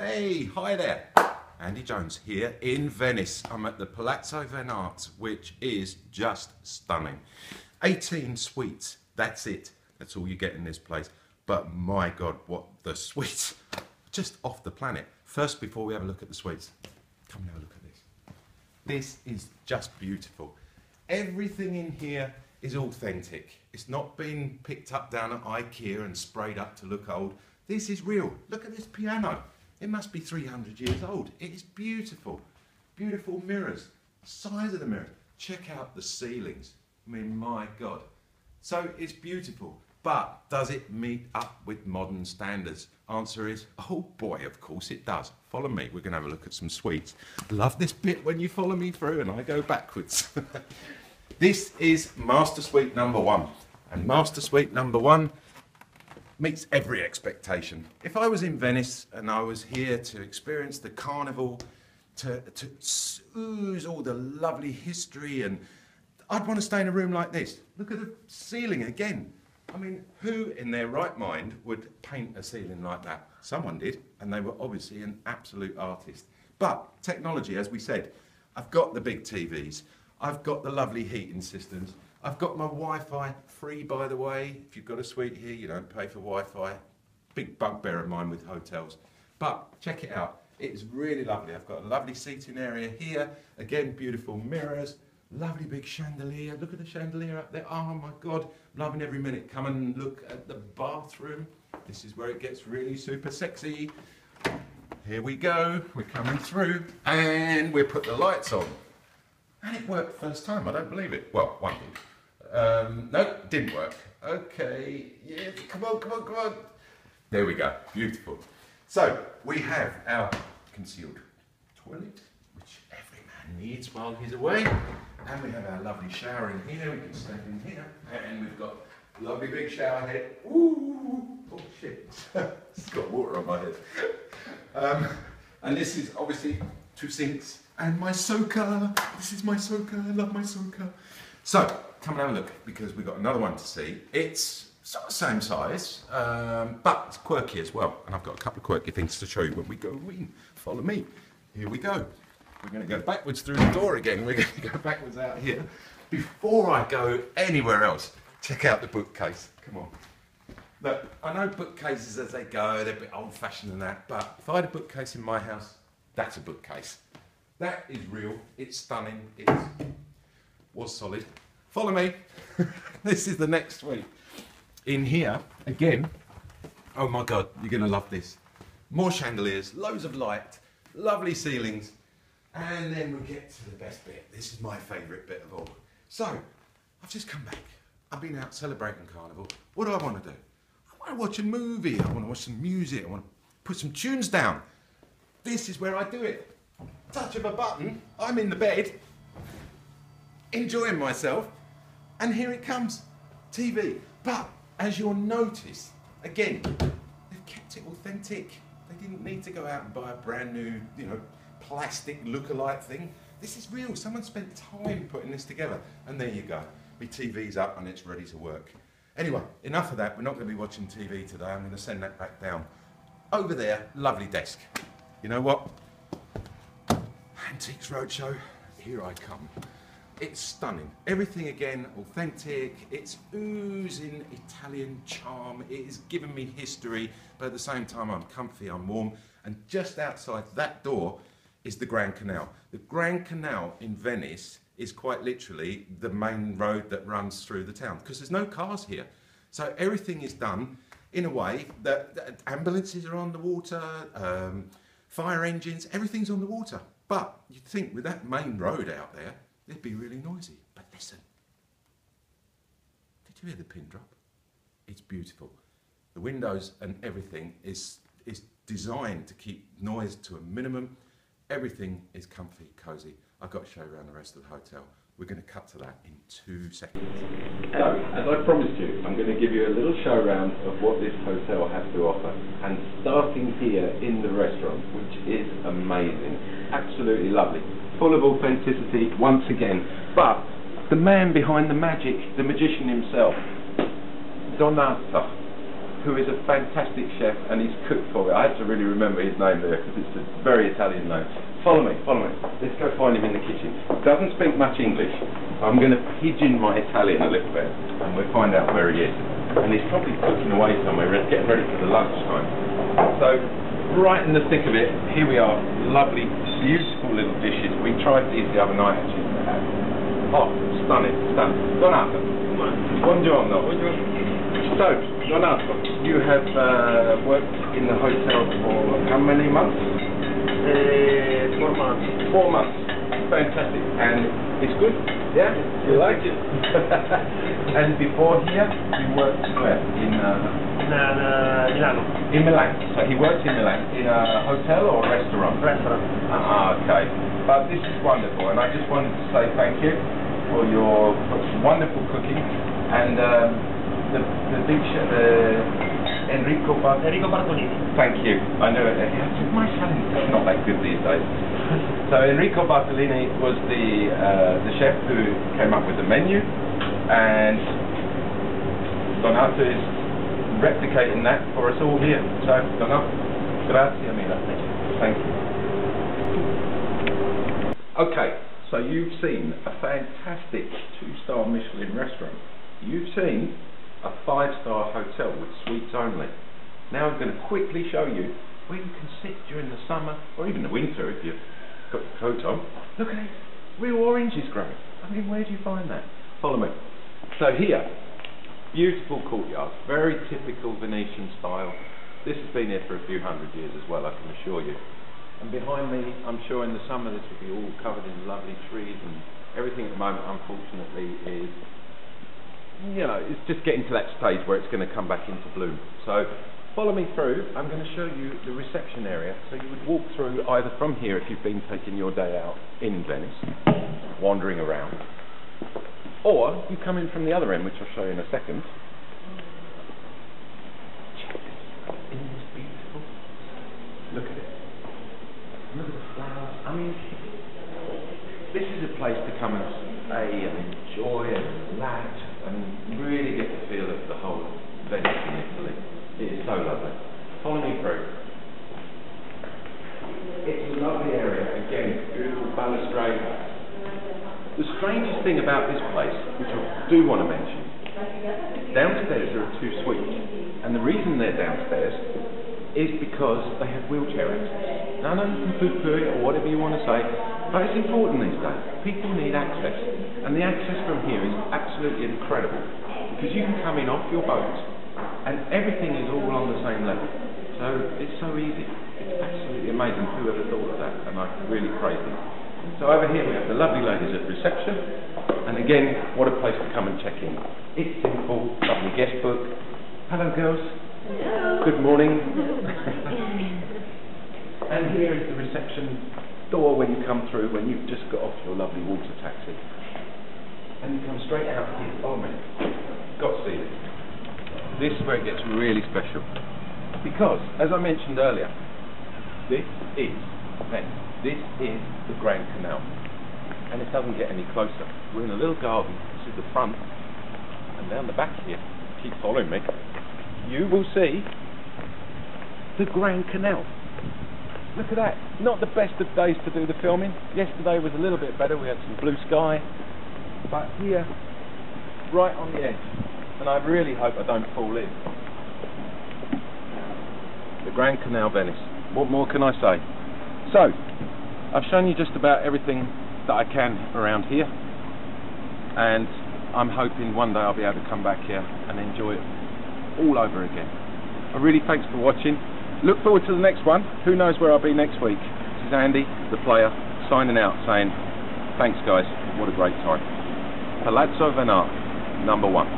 Hey, hi there. Andy Jones here in Venice. I'm at the Palazzo Venart, which is just stunning. 18 suites, that's it. That's all you get in this place. But my God, what the suites. Just off the planet. First, before we have a look at the suites, come and have a look at this. This is just beautiful. Everything in here is authentic. It's not been picked up down at IKEA and sprayed up to look old. This is real. Look at this piano. It must be 300 years old. It is beautiful. Beautiful mirrors. Size of the mirror. Check out the ceilings. I mean, my God. So it's beautiful. But does it meet up with modern standards? Answer is, oh boy, of course it does. Follow me. We're going to have a look at some suites. Love this bit when you follow me through and I go backwards. this is Master Suite number one. And Master Suite number one meets every expectation. If I was in Venice and I was here to experience the carnival, to, to ooze all the lovely history, and I'd want to stay in a room like this. Look at the ceiling again. I mean, who in their right mind would paint a ceiling like that? Someone did, and they were obviously an absolute artist. But technology, as we said, I've got the big TVs, I've got the lovely heating systems, I've got my Wi-Fi free, by the way. If you've got a suite here, you don't pay for Wi-Fi. Big bugbear of mine with hotels. But check it out. It is really lovely. I've got a lovely seating area here. Again, beautiful mirrors. Lovely big chandelier. Look at the chandelier up there. Oh my God, loving every minute. Come and look at the bathroom. This is where it gets really super sexy. Here we go. We're coming through and we put the lights on. And it worked first time. I don't believe it. Well, one did. Um, no, didn't work. Okay. Yeah, come on, come on, come on. There we go. Beautiful. So we have our concealed toilet, which every man needs while he's away. And we have our lovely shower in here. We can step in here. And we've got lovely big shower head. Ooh, oh shit. it's got water on my head. Um, and this is obviously two sinks and my soaker. This is my soaker. I love my soaker. So come and have a look because we've got another one to see. It's sort of same size, um, but it's quirky as well. And I've got a couple of quirky things to show you when we go in. Follow me. Here we go. We're going to go backwards through the door again. We're going to go backwards out here. Before I go anywhere else, check out the bookcase. Come on. Look, I know bookcases as they go, they're a bit old fashioned and that, but if I had a bookcase in my house, that's a bookcase. That is real, it's stunning, it was solid. Follow me. this is the next week. In here, again, oh my God, you're gonna love this. More chandeliers, loads of light, lovely ceilings, and then we get to the best bit. This is my favourite bit of all. So, I've just come back. I've been out celebrating Carnival. What do I want to do? I want to watch a movie. I want to watch some music. I want to put some tunes down. This is where I do it. Touch of a button, I'm in the bed, enjoying myself, and here it comes. TV. But as you'll notice, again, they've kept it authentic. They didn't need to go out and buy a brand new, you know, plastic look-alike thing. This is real. Someone spent time putting this together. And there you go. My TV's up and it's ready to work. Anyway, enough of that. We're not going to be watching TV today. I'm going to send that back down. Over there, lovely desk. You know what? Antiques Roadshow, here I come. It's stunning. Everything again, authentic. It's oozing Italian charm. It is giving me history, but at the same time, I'm comfy, I'm warm. And just outside that door is the Grand Canal. The Grand Canal in Venice is quite literally the main road that runs through the town because there's no cars here. So everything is done in a way that, that ambulances are on the water, um, fire engines, everything's on the water. But you'd think with that main road out there, it'd be really noisy. But listen, did you hear the pin drop? It's beautiful. The windows and everything is, is designed to keep noise to a minimum. Everything is comfy, cosy. I've got to show you around the rest of the hotel. We're going to cut to that in two seconds. So, as I promised you, I'm going to give you a little show round of what this hotel has to offer. And starting here in the restaurant, which is amazing. Absolutely lovely. Full of authenticity once again. But the man behind the magic, the magician himself, Donato, who is a fantastic chef, and he's cooked for me. I have to really remember his name there because it's a very Italian name. Follow me, follow me. Let's go find him in the kitchen. Doesn't speak much English. I'm going to pigeon my Italian a little bit, and we'll find out where he is. And he's probably cooking away somewhere, getting ready for the lunchtime. So, right in the thick of it, here we are. Lovely, beautiful little dishes. We tried these the other night actually. Oh, stunning, stunning. Donato. Buongiorno. So, Donato, you have uh, worked in the hotel for how many months? Uh, four months. Four months. Fantastic. And it's good? Yeah? You like it? and before here, you worked where? In, uh, In uh, Milano. in Milan. So he worked in Milan in a hotel or a restaurant? Restaurant. Ah, okay. But this is wonderful, and I just wanted to say thank you for your wonderful cooking and um, the the big uh, Enrico Bar- Enrico Bartolini. Thank you. I know it. My is not that good these days. So Enrico Bartolini was the uh, the chef who came up with the menu, and Donato is replicating that for us all here. So Donato, grazie mille. Thank you. Okay, so you've seen a fantastic two-star Michelin restaurant. You've seen a five-star hotel with suites only. Now I'm going to quickly show you where you can sit during the summer or even the winter if you've got your coat on. Look at it, real oranges growing. I mean, where do you find that? Follow me. So here, beautiful courtyard, very typical Venetian style. This has been here for a few hundred years as well, I can assure you. And behind me, I'm sure in the summer this will be all covered in lovely trees and everything at the moment, unfortunately, is you know, it's just getting to that stage where it's going to come back into bloom. So follow me through. I'm going to show you the reception area. So you would walk through either from here if you've been taking your day out in Venice, wandering around, or you come in from the other end, which I'll show you in a second. Look at it. Look at the flowers. I mean, this is a place to come and stay and enjoy and relax and really get the feel of the whole Venice in Italy. It is so lovely. Follow me through. It's a lovely area. Again, beautiful balustrade. The strangest thing about this place, which I do want to mention, downstairs there are two suites, and the reason they're downstairs is because they have wheelchair access. Now, I know you can poo-poo it or whatever you want to say, but it's important these days. People need access, and the access from here is absolutely incredible because you can come in off your boat, and everything is all on the same level. So it's so easy. It's absolutely amazing. Whoever thought of that? And I really praise them. So over here we have the lovely ladies at reception, and again, what a place to come and check in. It's simple, lovely guest book. Hello, girls. Good morning. and here is the reception door when you come through, when you've just got off your lovely water taxi. And you come straight out here. Oh man, got to see this. This is where it gets really special. Because, as I mentioned earlier, this is. This is the Grand Canal. And it doesn't get any closer. We're in a little garden. This is the front. And down the back here, keep following me, you will see the Grand Canal. Look at that. Not the best of days to do the filming. Yesterday was a little bit better. We had some blue sky. But here, right on the edge, and I really hope I don't fall in. The Grand Canal, Venice. What more can I say? So, I've shown you just about everything that I can around here, and I'm hoping one day I'll be able to come back here and enjoy it all over again. I really thanks for watching. Look forward to the next one. Who knows where I'll be next week? This is Andy, the player, signing out saying, thanks guys, what a great time. Palazzo Venart, number one.